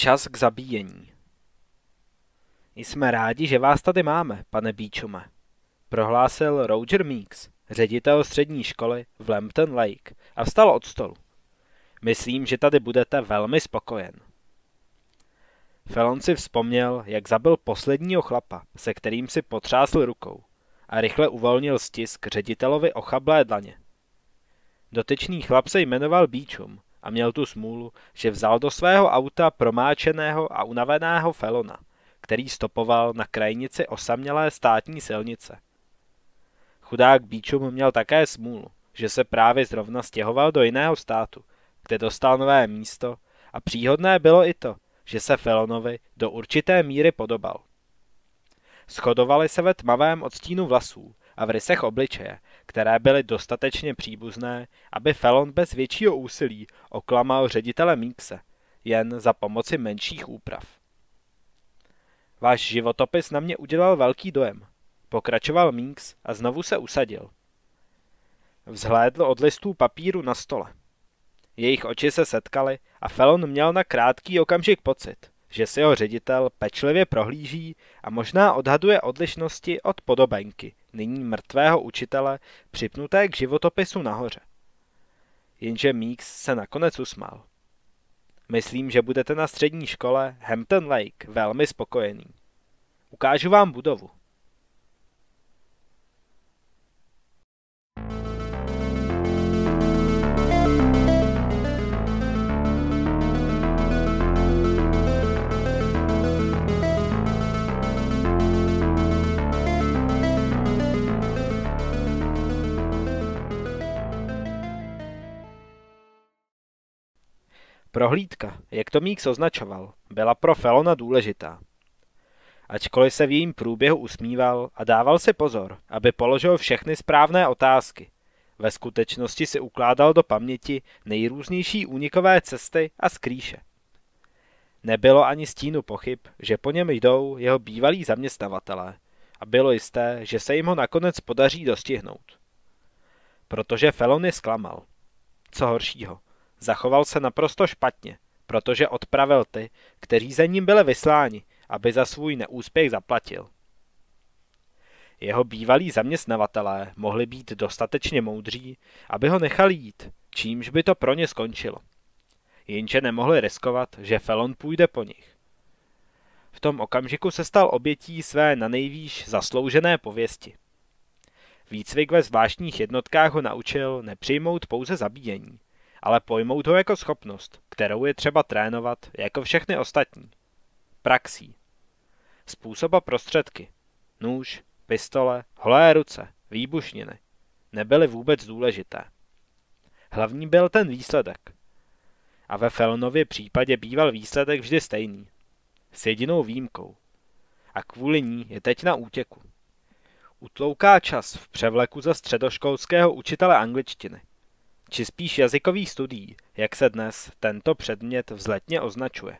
Čas k zabíjení. Jsme rádi, že vás tady máme, pane Beechume, prohlásil Roger Meeks, ředitel střední školy v Lambton Lake a vstal od stolu. Myslím, že tady budete velmi spokojen. Felon si vzpomněl, jak zabil posledního chlapa, se kterým si potřásl rukou a rychle uvolnil stisk ředitelovi ochablé dlaně. Dotyčný chlap se jmenoval Beechum a měl tu smůlu, že vzal do svého auta promáčeného a unaveného Felona, který stopoval na krajnici osamělé státní silnice. Chudák Beechum měl také smůlu, že se právě zrovna stěhoval do jiného státu, kde dostal nové místo a příhodné bylo i to, že se Felonovi do určité míry podobal. Schodovali se ve tmavém odstínu vlasů a v rysech obličeje, které byly dostatečně příbuzné, aby Felon bez většího úsilí oklamal ředitele Míkse, jen za pomoci menších úprav. Váš životopis na mě udělal velký dojem. Pokračoval Minks a znovu se usadil. Vzhlédl od listů papíru na stole. Jejich oči se setkaly a Felon měl na krátký okamžik pocit, že si ho ředitel pečlivě prohlíží a možná odhaduje odlišnosti od podobenky, nyní mrtvého učitele, připnuté k životopisu nahoře. Jenže Meeks se nakonec usmál. Myslím, že budete na střední škole Hampton Lake velmi spokojený. Ukážu vám budovu. Prohlídka, jak to Meeks označoval, byla pro Felona důležitá. Ačkoliv se v jejím průběhu usmíval a dával si pozor, aby položil všechny správné otázky, ve skutečnosti si ukládal do paměti nejrůznější únikové cesty a skrýše. Nebylo ani stínu pochyb, že po něm jdou jeho bývalí zaměstnavatelé a bylo jisté, že se jim ho nakonec podaří dostihnout. Protože Felon je zklamal. Co horšího, Zachoval se naprosto špatně, protože odpravil ty, kteří za ním byli vysláni, aby za svůj neúspěch zaplatil. Jeho bývalí zaměstnavatelé mohli být dostatečně moudří, aby ho nechali jít, čímž by to pro ně skončilo. Jenže nemohli riskovat, že Felon půjde po nich. V tom okamžiku se stal obětí své na nejvýš zasloužené pověsti. Výcvik ve zvláštních jednotkách ho naučil nepřijmout pouze zabíjení, ale pojmout ho jako schopnost, kterou je třeba trénovat jako všechny ostatní. Praxí. Způsob a prostředky. Nůž, pistole, holé ruce, výbušniny. Nebyly vůbec důležité. Hlavní byl ten výsledek. A ve Felnově případě býval výsledek vždy stejný. S jedinou výjimkou. A kvůli ní je teď na útěku. Utlouká čas v převleku za středoškolského učitele angličtiny či spíš jazykových studií, jak se dnes tento předmět vzletně označuje.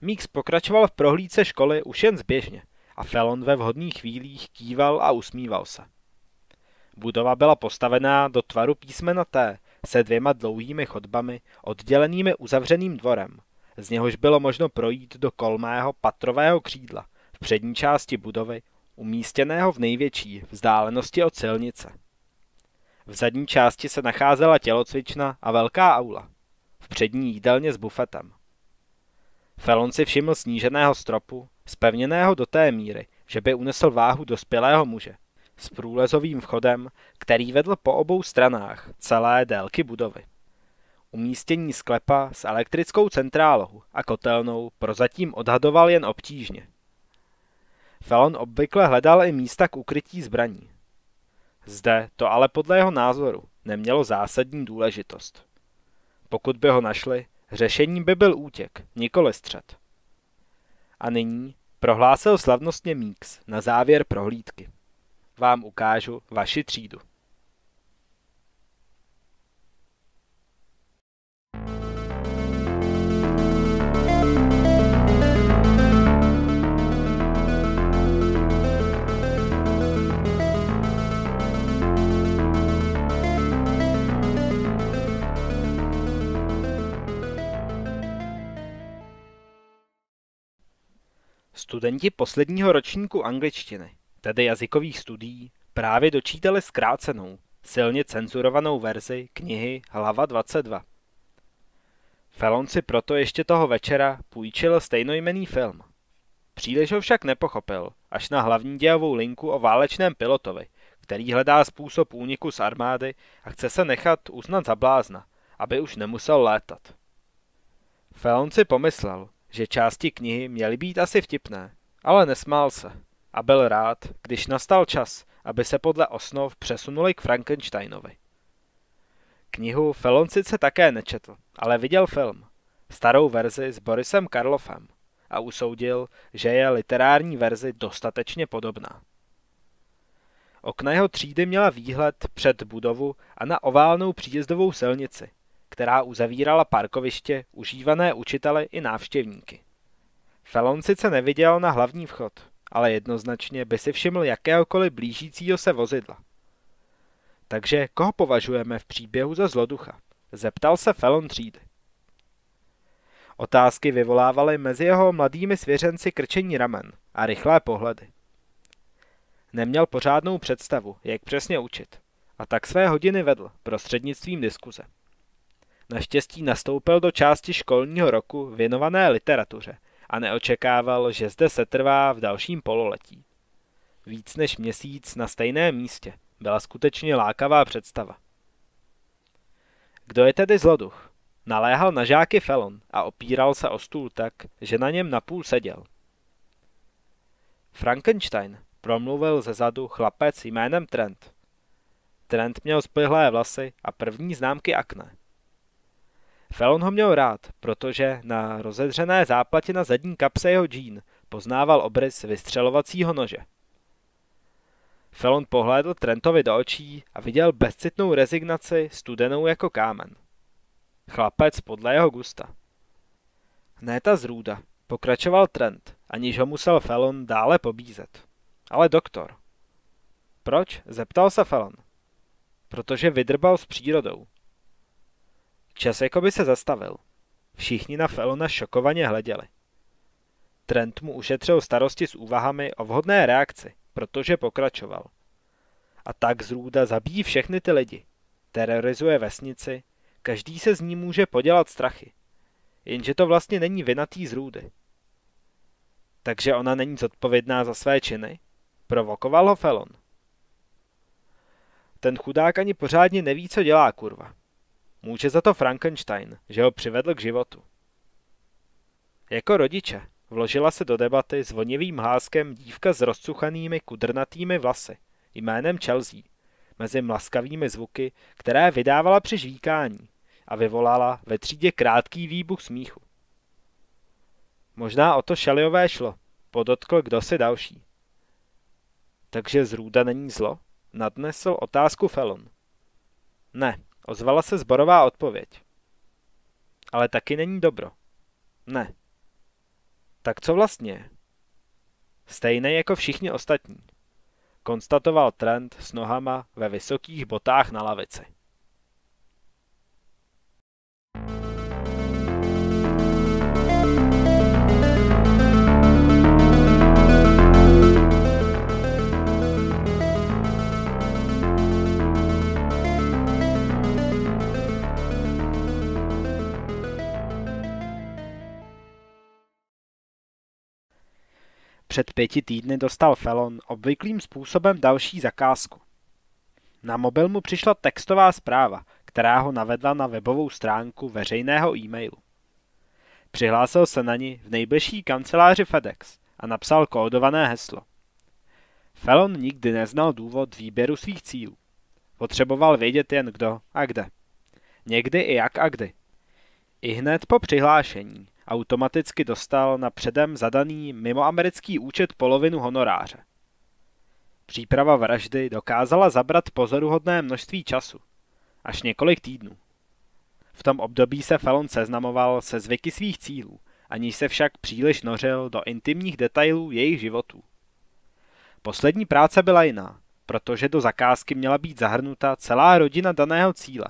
Meeks pokračoval v prohlídce školy už jen zběžně a Felon ve vhodných chvílích kýval a usmíval se. Budova byla postavená do tvaru písmena T se dvěma dlouhými chodbami oddělenými uzavřeným dvorem, z něhož bylo možno projít do kolmého patrového křídla v přední části budovy, umístěného v největší vzdálenosti od silnice. V zadní části se nacházela tělocvična a velká aula. V přední jídelně s bufetem. Felon si všiml sníženého stropu, spevněného do té míry, že by unesl váhu dospělého muže, s průlezovým vchodem, který vedl po obou stranách celé délky budovy. Umístění sklepa s elektrickou centrálou a kotelnou prozatím odhadoval jen obtížně. Felon obvykle hledal i místa k ukrytí zbraní. Zde to ale podle jeho názoru nemělo zásadní důležitost. Pokud by ho našli, řešením by byl útěk, nikoli střed. A nyní prohlásil slavnostně Míks na závěr prohlídky. Vám ukážu vaši třídu. Studenti posledního ročníku angličtiny, tedy jazykových studií, právě dočítali zkrácenou, silně cenzurovanou verzi knihy Hlava 22. Felon si proto ještě toho večera půjčil stejnojmený film. Příliš ho však nepochopil, až na hlavní dějovou linku o válečném pilotovi, který hledá způsob úniku z armády a chce se nechat uznat za blázna, aby už nemusel létat. Felon si pomyslel, že části knihy měly být asi vtipné, ale nesmál se a byl rád, když nastal čas, aby se podle osnov přesunuli k Frankensteinovi. Knihu Felon sice také nečetl, ale viděl film, starou verzi s Borisem Karlofem a usoudil, že je literární verzi dostatečně podobná. Okna jeho třídy měla výhled před budovu a na oválnou příjezdovou silnici, která uzavírala parkoviště užívané učitele i návštěvníky. Felon sice neviděl na hlavní vchod, ale jednoznačně by si všiml jakéhokoliv blížícího se vozidla. Takže koho považujeme v příběhu za zloducha? Zeptal se Felon třídy. Otázky vyvolávaly mezi jeho mladými svěřenci krčení ramen a rychlé pohledy. Neměl pořádnou představu, jak přesně učit, a tak své hodiny vedl prostřednictvím diskuze. Naštěstí nastoupil do části školního roku věnované literatuře a neočekával, že zde setrvá v dalším pololetí. Víc než měsíc na stejném místě byla skutečně lákavá představa. Kdo je tedy zloduch? Naléhal na žáky Felon a opíral se o stůl tak, že na něm napůl seděl. Frankenstein, promluvil ze zadu chlapec jménem Trent. Trent měl splyhlé vlasy a první známky akné. Felon ho měl rád, protože na rozedřené záplatě na zadní kapse jeho džín poznával obrys vystřelovacího nože. Felon pohlédl Trentovi do očí a viděl bezcitnou rezignaci studenou jako kámen. Chlapec podle jeho gusta. Ne ta zrůda, pokračoval Trent, aniž ho musel Felon dále pobízet. Ale doktor. Proč? zeptal se Felon. Protože vydrbal s přírodou. Čas jako by se zastavil. Všichni na Felona šokovaně hleděli. Trent mu ušetřil starosti s úvahami o vhodné reakci, protože pokračoval. A tak zrůda zabíjí všechny ty lidi. Terorizuje vesnici, každý se z ní může podělat strachy. Jenže to vlastně není vinatý zrůdy. Takže ona není zodpovědná za své činy? Provokoval ho Felon. Ten chudák ani pořádně neví, co dělá, kurva. Může za to Frankenstein, že ho přivedl k životu. Jako rodiče vložila se do debaty s vonivým hláskem dívka s rozcuchanými kudrnatými vlasy, jménem Chelsea, mezi mlaskavými zvuky, které vydávala při žvíkání a vyvolala ve třídě krátký výbuch smíchu. Možná o to Šeliové šlo, podotkl kdo si další. Takže zrůda není zlo? Nadnesl otázku Felon. Ne, ozvala se zborová odpověď. Ale taky není dobro. Ne. Tak co vlastně Stejné jako všichni ostatní. Konstatoval Trent s nohama ve vysokých botách na lavici. Před pěti týdny dostal Felon obvyklým způsobem další zakázku. Na mobil mu přišla textová zpráva, která ho navedla na webovou stránku veřejného e-mailu. Přihlásil se na ní v nejbližší kanceláři FedEx a napsal kódované heslo. Felon nikdy neznal důvod výběru svých cílů. Potřeboval vědět jen kdo a kde. Někdy i jak a kdy. I hned po přihlášení automaticky dostal na předem zadaný mimoamerický účet polovinu honoráře. Příprava vraždy dokázala zabrat pozoruhodné množství času, až několik týdnů. V tom období se Felon seznamoval se zvyky svých cílů, aniž se však příliš nořil do intimních detailů jejich životů. Poslední práce byla jiná, protože do zakázky měla být zahrnuta celá rodina daného cíle,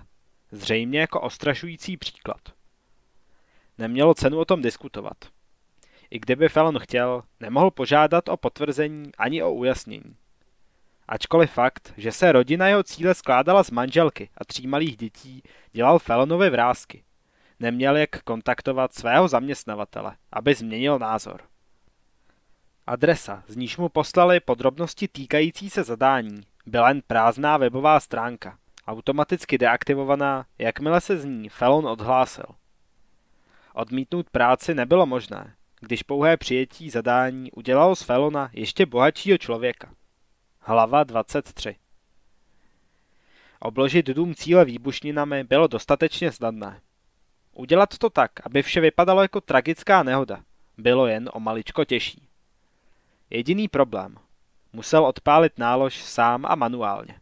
zřejmě jako ostrašující příklad. Nemělo cenu o tom diskutovat. I kdyby Felon chtěl, nemohl požádat o potvrzení ani o ujasnění. Ačkoliv fakt, že se rodina jeho cíle skládala z manželky a tří malých dětí, dělal Felonovi vrázky. Neměl jak kontaktovat svého zaměstnavatele, aby změnil názor. Adresa, z níž mu poslali podrobnosti týkající se zadání, byla jen prázdná webová stránka, automaticky deaktivovaná, jakmile se z ní Felon odhlásil. Odmítnout práci nebylo možné, když pouhé přijetí zadání udělalo z Felona ještě bohatšího člověka. Hlava 23 Obložit dům cíle výbušninami bylo dostatečně snadné. Udělat to tak, aby vše vypadalo jako tragická nehoda, bylo jen o maličko těžší. Jediný problém. Musel odpálit nálož sám a manuálně.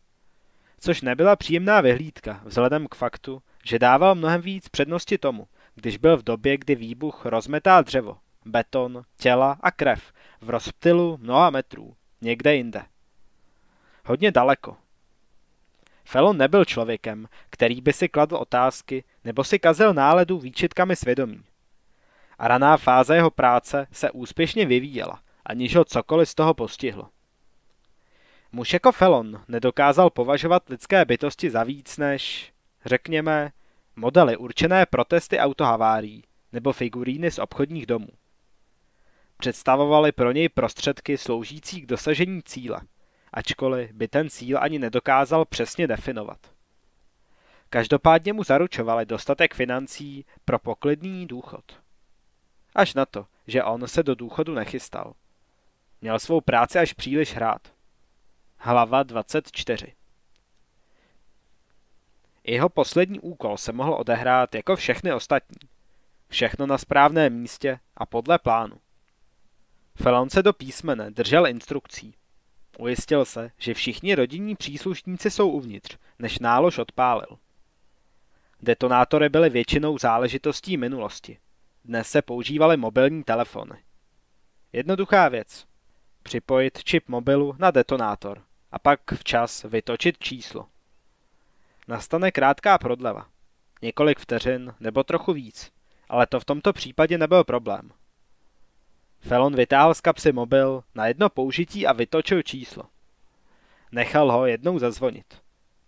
Což nebyla příjemná vyhlídka, vzhledem k faktu, že dával mnohem víc přednosti tomu, když byl v době, kdy výbuch rozmetá dřevo, beton, těla a krev v rozptylu mnoha metrů, někde jinde. Hodně daleko. Felon nebyl člověkem, který by si kladl otázky nebo si kazil náledu výčitkami svědomí. A raná fáze jeho práce se úspěšně vyvíjela, aniž ho cokoliv z toho postihlo. Muž jako Felon nedokázal považovat lidské bytosti za víc než, řekněme, modely určené protesty autohavárií nebo figuríny z obchodních domů. Představovaly pro něj prostředky sloužící k dosažení cíle, ačkoliv by ten cíl ani nedokázal přesně definovat. Každopádně mu zaručovali dostatek financí pro poklidný důchod. Až na to, že on se do důchodu nechystal. Měl svou práci až příliš hrát. Hlava 24 Jeho poslední úkol se mohl odehrát jako všechny ostatní. Všechno na správném místě a podle plánu. Felon se do písmene držel instrukcí. Ujistil se, že všichni rodinní příslušníci jsou uvnitř, než nálož odpálil. Detonátory byly většinou záležitostí minulosti. Dnes se používaly mobilní telefony. Jednoduchá věc. Připojit čip mobilu na detonátor a pak včas vytočit číslo. Nastane krátká prodleva. Několik vteřin nebo trochu víc, ale to v tomto případě nebyl problém. Felon vytáhl z kapsy mobil na jedno použití a vytočil číslo. Nechal ho jednou zazvonit.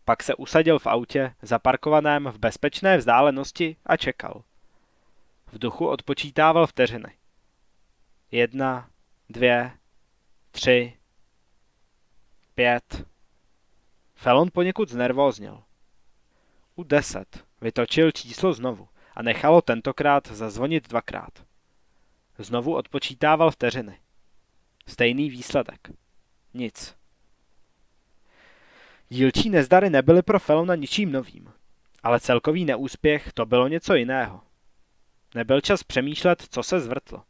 Pak se usadil v autě, zaparkovaném v bezpečné vzdálenosti a čekal. V duchu odpočítával vteřiny. Jedna, dvě, tři, pět. Felon poněkud znervózněl. U deset vytočil číslo znovu a nechalo tentokrát zazvonit dvakrát. Znovu odpočítával vteřiny. Stejný výsledek. Nic. Dílčí nezdary nebyly pro Felona ničím novým, ale celkový neúspěch to bylo něco jiného. Nebyl čas přemýšlet, co se zvrtlo.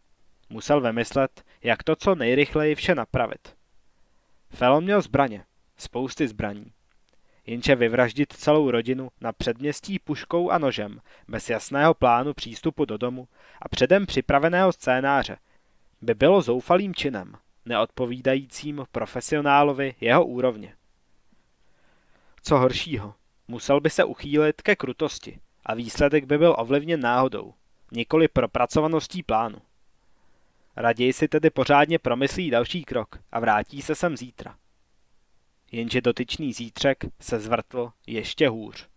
Musel vymyslet, jak to co nejrychleji vše napravit. Felon měl zbraně, spousty zbraní. Jenže vyvraždit celou rodinu na předměstí puškou a nožem, bez jasného plánu přístupu do domu a předem připraveného scénáře, by bylo zoufalým činem, neodpovídajícím profesionálovi jeho úrovně. Co horšího, musel by se uchýlit ke krutosti a výsledek by byl ovlivněn náhodou, nikoli propracovaností plánu. Raději si tedy pořádně promyslí další krok a vrátí se sem zítra. Jenže dotyčný zítřek se zvrtl ještě hůř.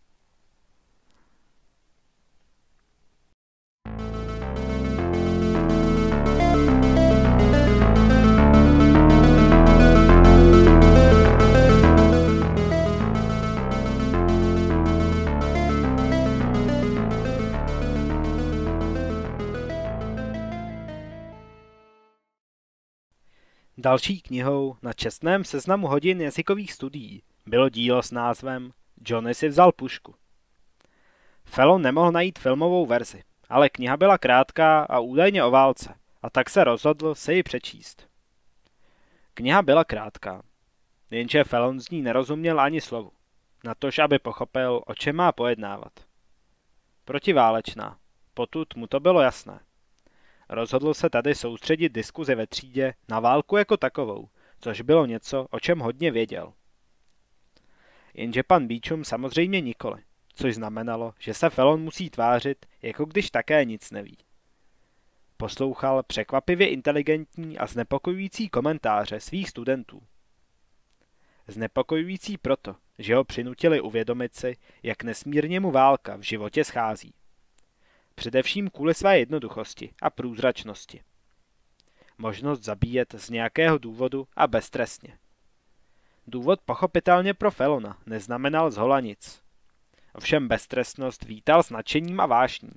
Další knihou na čestném seznamu hodin jazykových studií bylo dílo s názvem Johnny si vzal pušku. Fellow nemohl najít filmovou verzi, ale kniha byla krátká a údajně o válce, a tak se rozhodl se ji přečíst. Kniha byla krátká, jenže Felon z ní nerozuměl ani slovu, natož aby pochopil, o čem má pojednávat. Protiválečná, potud mu to bylo jasné. Rozhodl se tady soustředit diskuzi ve třídě na válku jako takovou, což bylo něco, o čem hodně věděl. Jenže pan Beechum samozřejmě nikoli, což znamenalo, že se Felon musí tvářit, jako když také nic neví. poslouchal překvapivě inteligentní a znepokojující komentáře svých studentů. Znepokojující proto, že ho přinutili uvědomit si, jak nesmírně mu válka v životě schází. Především kvůli své jednoduchosti a průzračnosti. Možnost zabíjet z nějakého důvodu a beztrestně. Důvod pochopitelně pro Felona neznamenal zhola nic. Ovšem beztrestnost vítal s nadšením a vášní,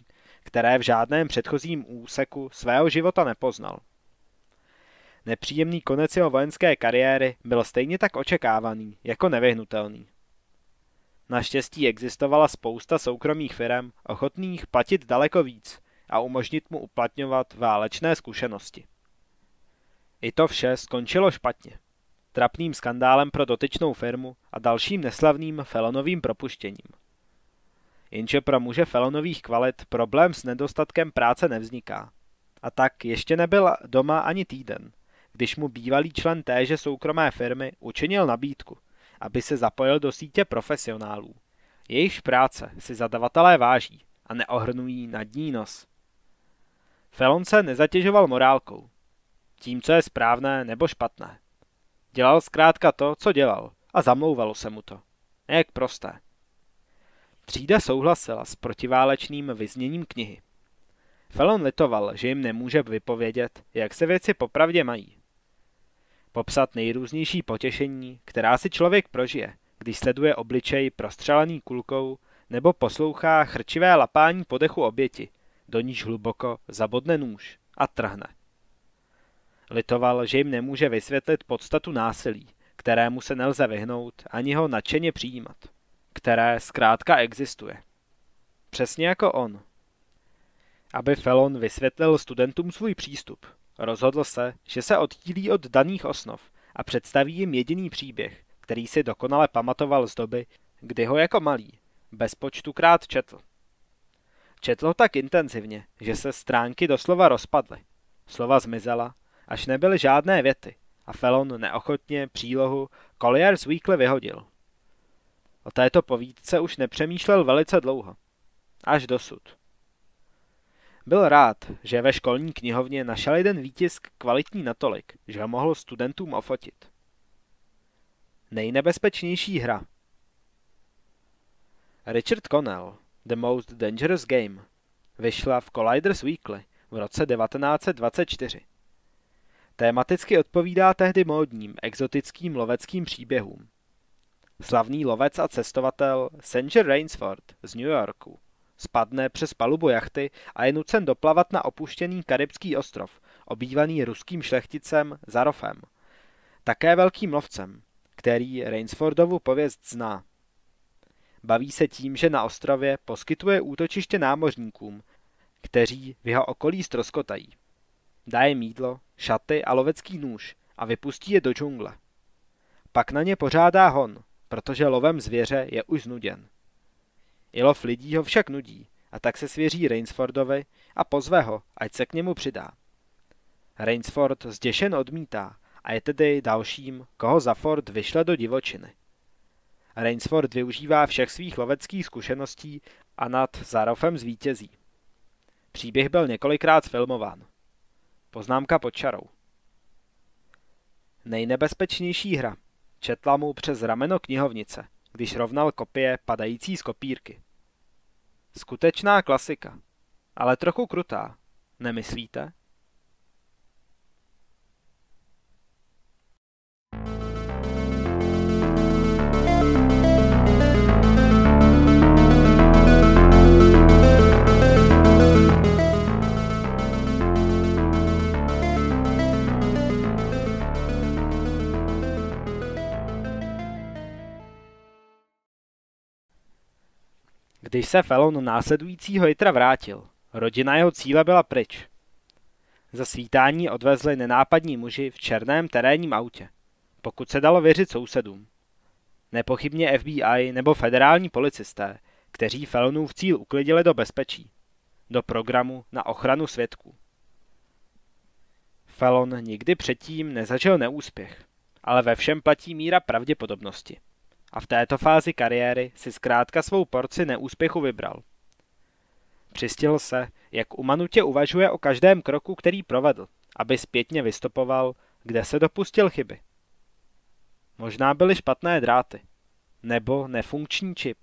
které v žádném předchozím úseku svého života nepoznal. Nepříjemný konec jeho vojenské kariéry byl stejně tak očekávaný jako nevyhnutelný. Naštěstí existovala spousta soukromých firm ochotných platit daleko víc a umožnit mu uplatňovat válečné zkušenosti. I to vše skončilo špatně. Trapným skandálem pro dotyčnou firmu a dalším neslavným felonovým propuštěním. Jenže pro muže felonových kvalit problém s nedostatkem práce nevzniká. A tak ještě nebyl doma ani týden, když mu bývalý člen téže soukromé firmy učinil nabídku, aby se zapojil do sítě profesionálů. Jejichž práce si zadavatelé váží a neohrnují nad ní nos. Felon se nezatěžoval morálkou, tím, co je správné nebo špatné. Dělal zkrátka to, co dělal a zamlouvalo se mu to. Jak prosté. Třída souhlasila s protiválečným vyzněním knihy. Felon litoval, že jim nemůže vypovědět, jak se věci popravdě mají. Popsat nejrůznější potěšení, která si člověk prožije, když sleduje obličej prostřelený kulkou nebo poslouchá chrčivé lapání podechu oběti, do níž hluboko zabodne nůž a trhne. Litoval, že jim nemůže vysvětlit podstatu násilí, kterému se nelze vyhnout ani ho nadšeně přijímat, které zkrátka existuje. Přesně jako on. Aby Felon vysvětlil studentům svůj přístup, rozhodl se, že se odtílí od daných osnov a představí jim jediný příběh, který si dokonale pamatoval z doby, kdy ho jako malý bezpočtukrát četl. Četl tak intenzivně, že se stránky doslova rozpadly. Slova zmizela až nebyly žádné věty a Felon neochotně přílohu Collier's Weekly vyhodil. O této povídce už nepřemýšlel velice dlouho. Až dosud. Byl rád, že ve školní knihovně našel jeden výtisk kvalitní natolik, že ho mohl studentům ofotit. Nejnebezpečnější hra Richard Connell, The Most Dangerous Game, vyšla v Colliders Weekly v roce 1924. Tématicky odpovídá tehdy módním, exotickým loveckým příběhům. Slavný lovec a cestovatel Sanger Rainsford z New Yorku spadne přes palubu jachty a je nucen doplavat na opuštěný karibský ostrov, obývaný ruským šlechticem Zarofem, také velkým lovcem, který Rainsfordovu pověst zná. Baví se tím, že na ostrově poskytuje útočiště námořníkům, kteří v jeho okolí stroskotají. Dá jim jídlo, šaty a lovecký nůž a vypustí je do džungle. Pak na ně pořádá hon, protože lovem zvěře je už znuděn. I lov lidí ho však nudí a tak se svěří Rainsfordovi a pozve ho, ať se k němu přidá. Rainsford zděšen odmítá a je tedy dalším, koho za Ford vyšle do divočiny. Rainsford využívá všech svých loveckých zkušeností a nad Zarofem zvítězí. Příběh byl několikrát filmován. Poznámka pod čarou. Nejnebezpečnější hra. Četla mu přes rameno knihovnice, když rovnal kopie padající z kopírky. Skutečná klasika, ale trochu krutá, nemyslíte? Když se Felon následujícího jitra vrátil, rodina jeho cíle byla pryč. Za svítání odvezli nenápadní muži v černém terénním autě, pokud se dalo věřit sousedům. Nepochybně FBI nebo federální policisté, kteří Felonův cíl uklidili do bezpečí, do programu na ochranu svědků. Felon nikdy předtím nezažil neúspěch, ale ve všem platí míra pravděpodobnosti a v této fázi kariéry si zkrátka svou porci neúspěchu vybral. Přistihl se, jak umanutě uvažuje o každém kroku, který provedl, aby zpětně vystopoval, kde se dopustil chyby. Možná byly špatné dráty, nebo nefunkční čip.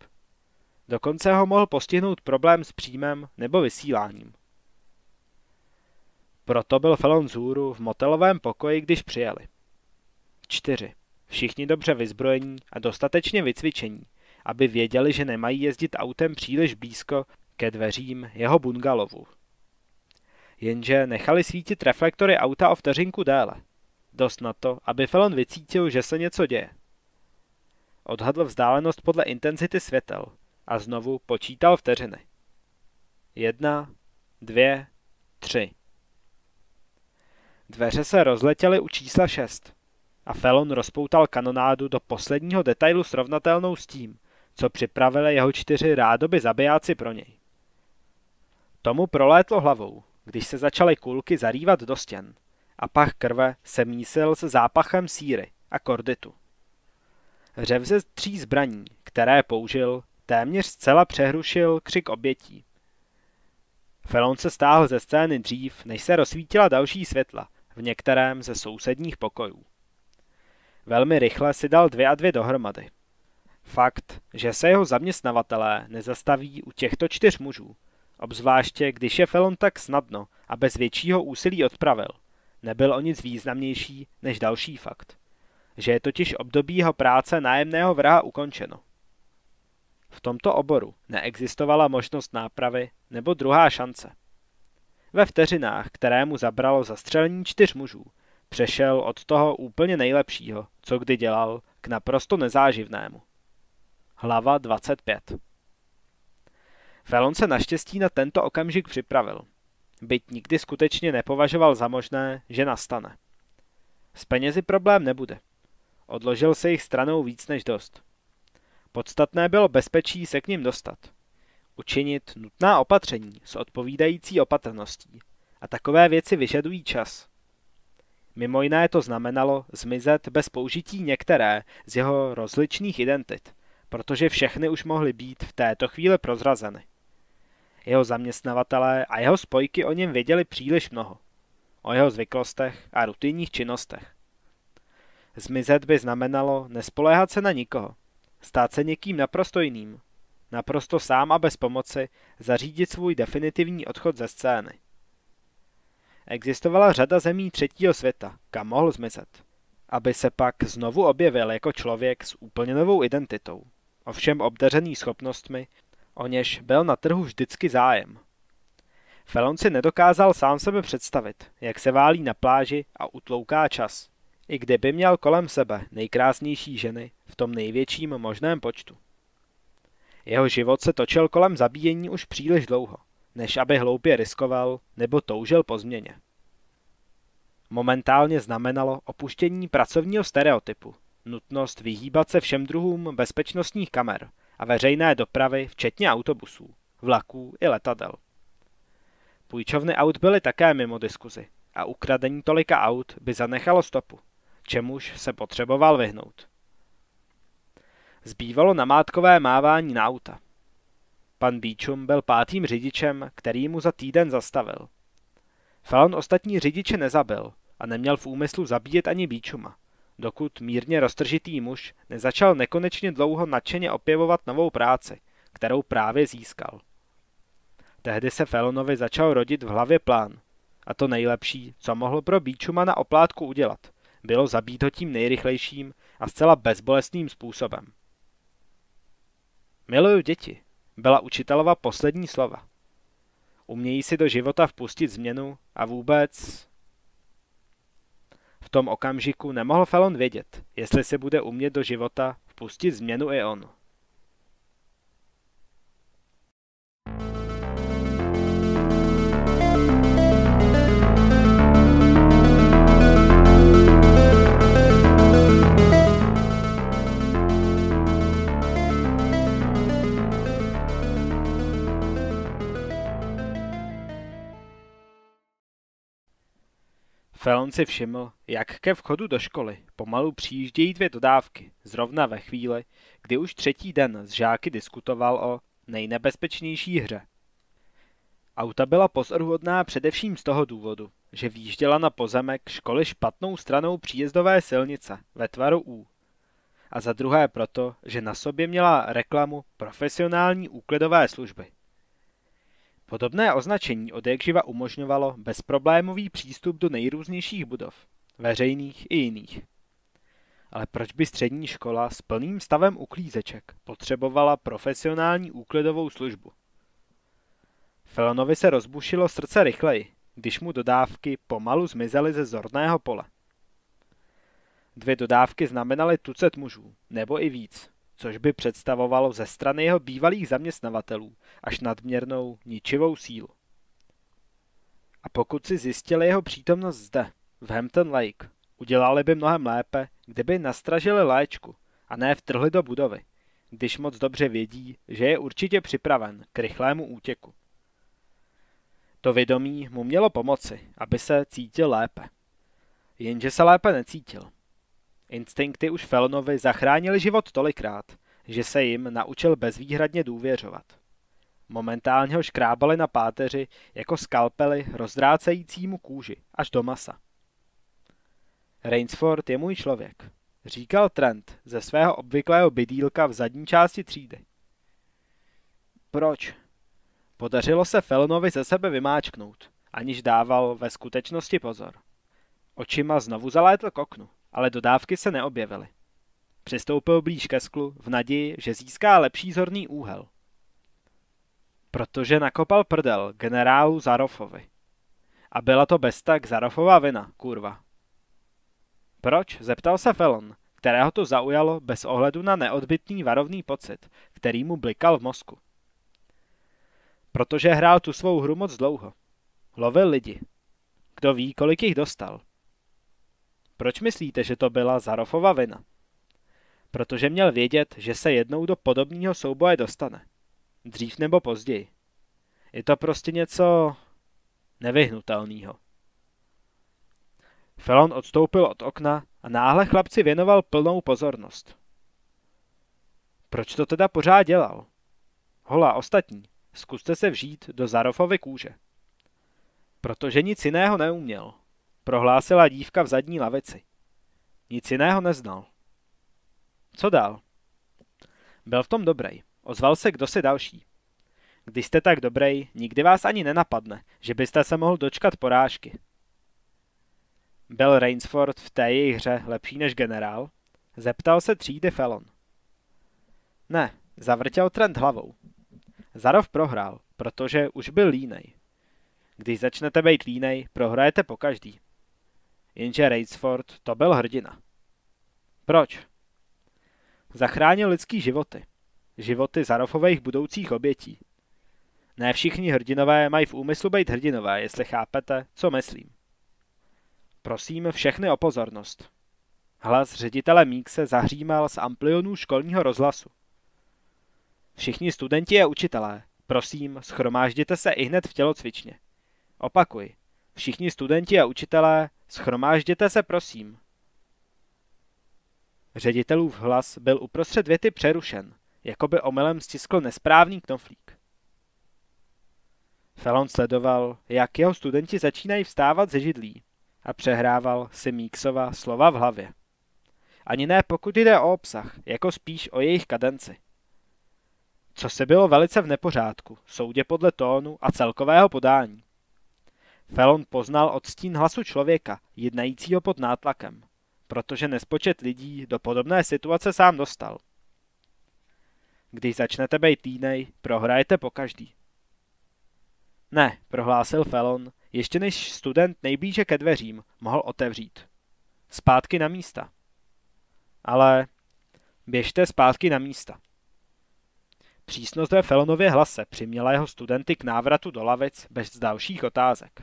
Dokonce ho mohl postihnout problém s příjmem nebo vysíláním. Proto byl Felon Zuru v motelovém pokoji, když přijeli. Čtyři. Všichni dobře vyzbrojení a dostatečně vycvičení, aby věděli, že nemají jezdit autem příliš blízko ke dveřím jeho bungalovu. Jenže nechali svítit reflektory auta o vteřinku déle. Dost na to, aby Felon vycítil, že se něco děje. Odhadl vzdálenost podle intenzity světel a znovu počítal vteřiny. Jedna, dvě, tři. Dveře se rozletěly u čísla 6 a Felon rozpoutal kanonádu do posledního detailu srovnatelnou s tím, co připravili jeho čtyři rádoby zabijáci pro něj. Tomu prolétlo hlavou, když se začaly kulky zarývat do stěn a pach krve se mísil se zápachem síry a korditu. Řev ze tří zbraní, které použil, téměř zcela přehrušil křik obětí. Felon se stáhl ze scény dřív, než se rozsvítila další světla v některém ze sousedních pokojů. Velmi rychle si dal dvě a dvě dohromady. Fakt, že se jeho zaměstnavatelé nezastaví u těchto čtyř mužů, obzvláště když je Felon tak snadno a bez většího úsilí odpravil, nebyl o nic významnější než další fakt, že je totiž období jeho práce nájemného vraha ukončeno. V tomto oboru neexistovala možnost nápravy nebo druhá šance. Ve vteřinách, které mu zabralo zastřelení čtyř mužů, přešel od toho úplně nejlepšího, co kdy dělal, k naprosto nezáživnému. Hlava 25 Felon se naštěstí na tento okamžik připravil. Byť nikdy skutečně nepovažoval za možné, že nastane. S penězi problém nebude. Odložil se jich stranou víc než dost. Podstatné bylo bezpečí se k ním dostat. Učinit nutná opatření s odpovídající opatrností. A takové věci vyžadují čas. Mimo jiné to znamenalo zmizet bez použití některé z jeho rozličných identit, protože všechny už mohly být v této chvíli prozrazeny. Jeho zaměstnavatelé a jeho spojky o něm věděli příliš mnoho. O jeho zvyklostech a rutinních činnostech. Zmizet by znamenalo nespoléhat se na nikoho, stát se někým naprosto jiným, naprosto sám a bez pomoci zařídit svůj definitivní odchod ze scény. Existovala řada zemí třetího světa, kam mohl zmizet, aby se pak znovu objevil jako člověk s úplně novou identitou, ovšem obdařený schopnostmi, o něž byl na trhu vždycky zájem. Felon si nedokázal sám sebe představit, jak se válí na pláži a utlouká čas, i kdyby měl kolem sebe nejkrásnější ženy v tom největším možném počtu. Jeho život se točil kolem zabíjení už příliš dlouho, než aby hloupě riskoval nebo toužil po změně. Momentálně znamenalo opuštění pracovního stereotypu, nutnost vyhýbat se všem druhům bezpečnostních kamer a veřejné dopravy, včetně autobusů, vlaků i letadel. Půjčovny aut byly také mimo diskuzi a ukradení tolika aut by zanechalo stopu, čemuž se potřeboval vyhnout. Zbývalo namátkové mávání na auta. Pan Beechum byl pátým řidičem, který mu za týden zastavil. Fallon ostatní řidiče nezabil a neměl v úmyslu zabíjet ani Beechuma, dokud mírně roztržitý muž nezačal nekonečně dlouho nadšeně opěvovat novou práci, kterou právě získal. Tehdy se Fellonovi začal rodit v hlavě plán. A to nejlepší, co mohl pro Beechuma na oplátku udělat, bylo zabít ho tím nejrychlejším a zcela bezbolestným způsobem. Miluju děti, byla učitelova poslední slova. Umějí si do života vpustit změnu a vůbec... V tom okamžiku nemohl Felon vědět, jestli se bude umět do života vpustit změnu i on. Felon si všiml, jak ke vchodu do školy pomalu přijíždějí dvě dodávky, zrovna ve chvíli, kdy už třetí den s žáky diskutoval o nejnebezpečnější hře. Auta byla pozoruhodná především z toho důvodu, že výjížděla na pozemek školy špatnou stranou příjezdové silnice ve tvaru U. A za druhé proto, že na sobě měla reklamu profesionální úklidové služby. Podobné označení od jakživa umožňovalo bezproblémový přístup do nejrůznějších budov, veřejných i jiných. Ale proč by střední škola s plným stavem uklízeček potřebovala profesionální úklidovou službu? Felonovi se rozbušilo srdce rychleji, když mu dodávky pomalu zmizely ze zorného pole. Dvě dodávky znamenaly tucet mužů, nebo i víc, což by představovalo ze strany jeho bývalých zaměstnavatelů až nadměrnou ničivou sílu. A pokud si zjistili jeho přítomnost zde, v Hampton Lake, udělali by mnohem lépe, kdyby nastražili léčku a ne vtrhli do budovy, když moc dobře vědí, že je určitě připraven k rychlému útěku. To vědomí mu mělo pomoci, aby se cítil lépe. Jenže se lépe necítil. Instinkty už Felonovi zachránili život tolikrát, že se jim naučil bezvýhradně důvěřovat. Momentálně ho škrábali na páteři jako skalpely rozdrácejícímu kůži až do masa. Rainsford je můj člověk, říkal Trent ze svého obvyklého bydílka v zadní části třídy. Proč? Podařilo se Felonovi ze sebe vymáčknout, aniž dával ve skutečnosti pozor. Očima znovu zalétl k oknu, ale dodávky se neobjevily. Přistoupil blíž ke sklu v naději, že získá lepší zorný úhel. Protože nakopal prdel generálu Zarofovi. A byla to bez tak Zarofova vina, kurva. Proč? zeptal se Felon, kterého to zaujalo bez ohledu na neodbitný varovný pocit, který mu blikal v mozku. Protože hrál tu svou hru moc dlouho. Lovil lidi. Kdo ví, kolik jich dostal. Proč myslíte, že to byla Zarofova vina? Protože měl vědět, že se jednou do podobného souboje dostane. Dřív nebo později. Je to prostě něco nevyhnutelného. Felon odstoupil od okna a náhle chlapci věnoval plnou pozornost. Proč to teda pořád dělal? Hola, ostatní, zkuste se vžít do Zarofovy kůže. Protože nic jiného neuměl, prohlásila dívka v zadní lavici. Nic jiného neznal. Co dál? Byl v tom dobrý. Ozval se kdo si další. Když jste tak dobrý, nikdy vás ani nenapadne, že byste se mohl dočkat porážky. Byl Rainsford v té její hře lepší než generál? Zeptal se třídy Felon. Ne, zavrtěl Trent hlavou. Zarov prohrál, protože už byl línej. Když začnete být línej, prohrajete po každý. Jenže Rainsford to byl hrdina. Proč? Zachránil lidský životy. Životy Zarofových budoucích obětí. Ne všichni hrdinové mají v úmyslu být hrdinové, jestli chápete, co myslím. Prosím všechny o pozornost. Hlas ředitele Míkse zahřímal z amplionů školního rozhlasu. Všichni studenti a učitelé, prosím, schromážděte se i hned v tělocvičně. Opakuji, všichni studenti a učitelé, schromážděte se prosím. Ředitelův hlas byl uprostřed věty přerušen, jako by omylem stiskl nesprávný knoflík. Felon sledoval, jak jeho studenti začínají vstávat ze židlí a přehrával si Míksova slova v hlavě. Ani ne pokud jde o obsah, jako spíš o jejich kadenci. Co se bylo velice v nepořádku, soudě podle tónu a celkového podání. Felon poznal odstín hlasu člověka, jednajícího pod nátlakem, protože nespočet lidí do podobné situace sám dostal. Když začnete být týnej, prohrajete po každý. Ne, prohlásil Felon, ještě než student nejblíže ke dveřím mohl otevřít. Zpátky na místa. Ale běžte zpátky na místa. Přísnost ve Felonově hlase přiměla jeho studenty k návratu do lavic bez dalších otázek.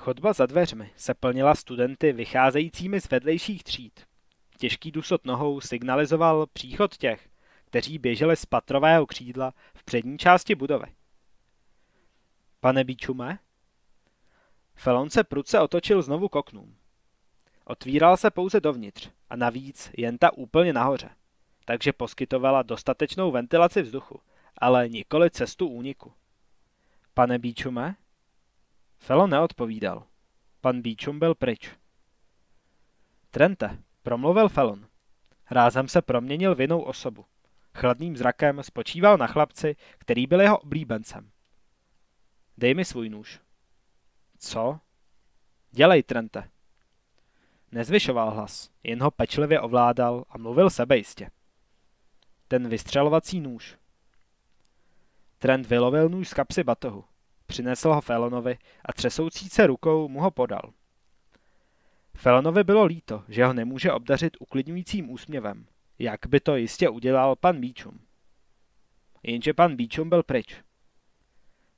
Chodba za dveřmi se plnila studenty vycházejícími z vedlejších tříd. Těžký dusot nohou signalizoval příchod těch, kteří běželi z patrového křídla v přední části budovy. Pane Bíčume? Felon se prudce otočil znovu k oknům. Otvíral se pouze dovnitř a navíc jen ta úplně nahoře, takže poskytovala dostatečnou ventilaci vzduchu, ale nikoli cestu úniku. Pane Bíčume? Felon neodpovídal. Pan Bíčum byl pryč. Trente, promluvil Felon. Rázem se proměnil v jinou osobu. Chladným zrakem spočíval na chlapci, který byl jeho oblíbencem. Dej mi svůj nůž. Co? Dělej, Trente. Nezvyšoval hlas, jen ho pečlivě ovládal a mluvil sebejistě. Ten vystřelovací nůž. Trent vylovil nůž z kapsy batohu, přinesl ho Felonovi a třesoucí se rukou mu ho podal. Felonovi bylo líto, že ho nemůže obdařit uklidňujícím úsměvem, jak by to jistě udělal pan Bíčum. Jenže pan Bíčum byl pryč.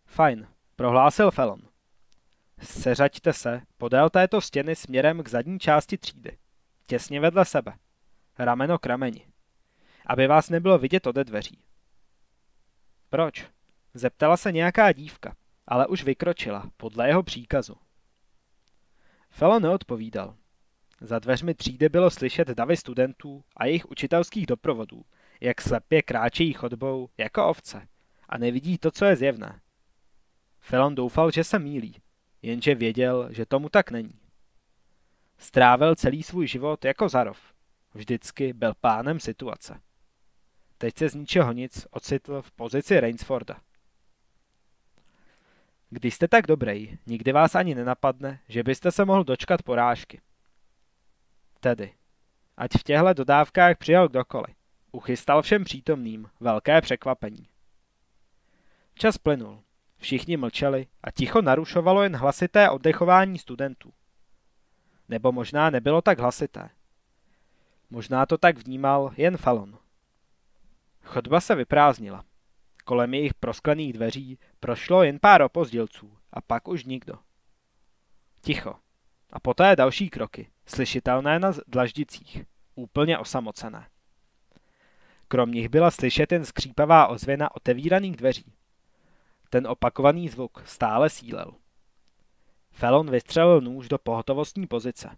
Fajn, prohlásil Felon. Seřaďte se podél této stěny směrem k zadní části třídy, těsně vedle sebe, rameno k rameni, aby vás nebylo vidět ode dveří. Proč? Zeptala se nějaká dívka, ale už vykročila, podle jeho příkazu. Felo neodpovídal. Za dveřmi třídy bylo slyšet davy studentů a jejich učitelských doprovodů, jak slepě kráčejí chodbou jako ovce a nevidí to, co je zjevné. Felon doufal, že se mílí, jenže věděl, že tomu tak není. Strávil celý svůj život jako Zarov. Vždycky byl pánem situace. Teď se z ničeho nic ocitl v pozici Rainsforda. Když jste tak dobrý, nikdy vás ani nenapadne, že byste se mohl dočkat porážky. Tedy, ať v těchto dodávkách přijel kdokoliv, uchystal všem přítomným velké překvapení. Čas plynul. Všichni mlčeli a ticho narušovalo jen hlasité oddechování studentů. Nebo možná nebylo tak hlasité. Možná to tak vnímal jen Falon. Chodba se vyprázdnila. Kolem jejich prosklených dveří prošlo jen pár opozdělců a pak už nikdo. Ticho. A poté další kroky, slyšitelné na dlaždicích, úplně osamocené. Krom nich byla slyšet jen skřípavá ozvěna otevíraných dveří. Ten opakovaný zvuk stále sílel. Felon vystřelil nůž do pohotovostní pozice.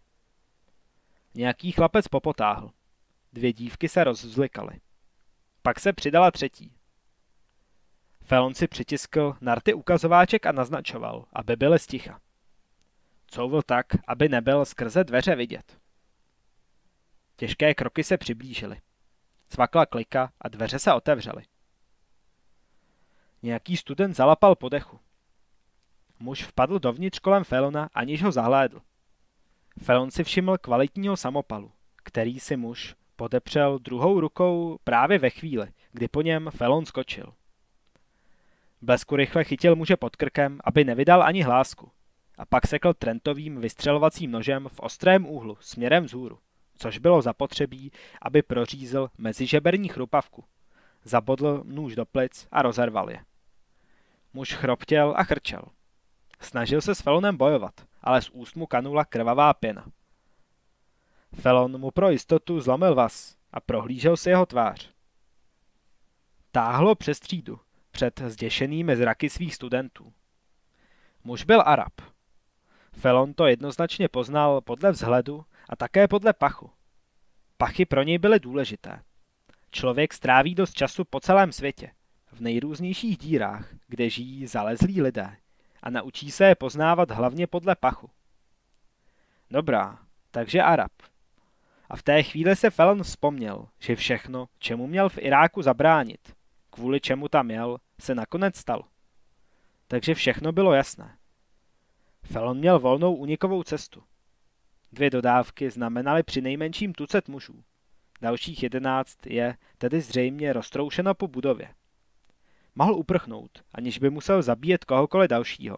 Nějaký chlapec popotáhl. Dvě dívky se rozvzlikaly. Pak se přidala třetí. Felon si přitiskl narty ukazováček a naznačoval, aby byly sticha. Couvl tak, aby nebyl skrze dveře vidět. Těžké kroky se přiblížily. Cvakla klika a dveře se otevřely. Nějaký student zalapal po dechu. Muž vpadl dovnitř kolem Felona, aniž ho zahlédl. Felon si všiml kvalitního samopalu, který si muž podepřel druhou rukou právě ve chvíli, kdy po něm Felon skočil. Blesku rychle chytil muže pod krkem, aby nevydal ani hlásku. A pak sekl Trentovým vystřelovacím nožem v ostrém úhlu směrem vzhůru, což bylo zapotřebí, aby prořízl mezižeberní chrupavku. Zabodl nůž do plic a rozerval je. Muž chroptěl a chrčel. Snažil se s Felonem bojovat, ale z úst mu kanula krvavá pěna. Felon mu pro jistotu zlomil vás a prohlížel si jeho tvář. Táhlo přes třídu, před zděšenými zraky svých studentů. Muž byl Arab. Felon to jednoznačně poznal podle vzhledu a také podle pachu. Pachy pro něj byly důležité. Člověk stráví dost času po celém světě, v nejrůznějších dírách, kde žijí zalezlí lidé a naučí se je poznávat hlavně podle pachu. Dobrá, takže Arab. A v té chvíli se Felon vzpomněl, že všechno, čemu měl v Iráku zabránit, kvůli čemu tam jel, se nakonec stalo. Takže všechno bylo jasné. Felon měl volnou unikovou cestu. Dvě dodávky znamenaly při nejmenším tucet mužů. Dalších jedenáct je tedy zřejmě roztroušeno po budově. Mohl uprchnout, aniž by musel zabíjet kohokoliv dalšího.